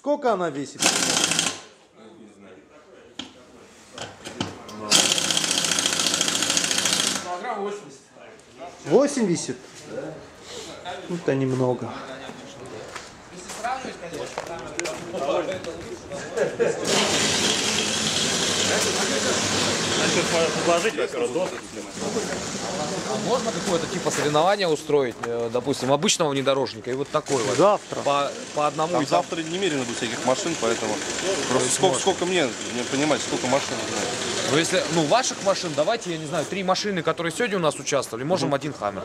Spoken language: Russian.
сколько она весит? Килограмм 80. 80? Ну, Это немного. Если Положить, во-первых, доску. А можно какое-то типа соревнование устроить, э, допустим, обычного внедорожника и вот такой вот? Завтра. По, по одному Там и там- завтра немерено будет всяких машин, поэтому просто сколько, сколько мне, мне понимать, сколько машин знаю. Ну, если, ну, ваших машин, давайте, я не знаю, три машины, которые сегодня у нас участвовали, можем один хаммер.